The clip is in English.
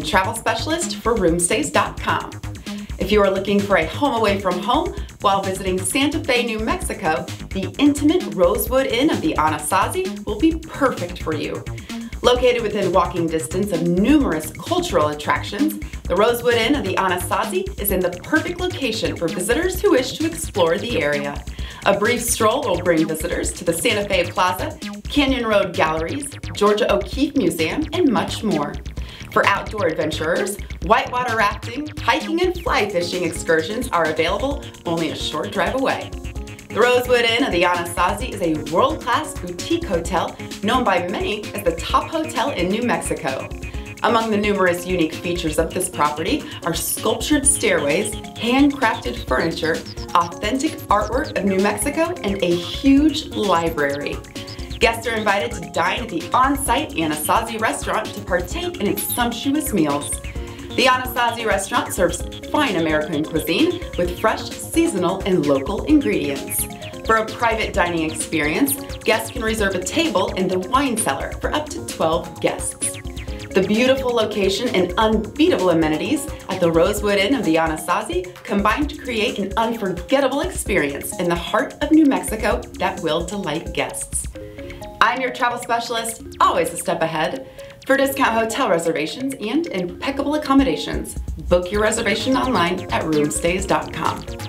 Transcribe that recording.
travel specialist for roomstays.com. If you are looking for a home away from home while visiting Santa Fe, New Mexico, the intimate Rosewood Inn of the Anasazi will be perfect for you. Located within walking distance of numerous cultural attractions, the Rosewood Inn of the Anasazi is in the perfect location for visitors who wish to explore the area. A brief stroll will bring visitors to the Santa Fe Plaza, Canyon Road Galleries, Georgia O'Keeffe Museum, and much more. For outdoor adventurers, whitewater rafting, hiking, and fly fishing excursions are available only a short drive away. The Rosewood Inn of the Anasazi is a world-class boutique hotel known by many as the top hotel in New Mexico. Among the numerous unique features of this property are sculptured stairways, handcrafted furniture, authentic artwork of New Mexico, and a huge library. Guests are invited to dine at the on-site Anasazi restaurant to partake in its sumptuous meals. The Anasazi restaurant serves fine American cuisine with fresh, seasonal, and local ingredients. For a private dining experience, guests can reserve a table in the wine cellar for up to 12 guests. The beautiful location and unbeatable amenities at the Rosewood Inn of the Anasazi combine to create an unforgettable experience in the heart of New Mexico that will delight guests. I'm your travel specialist, always a step ahead. For discount hotel reservations and impeccable accommodations, book your reservation online at roomstays.com.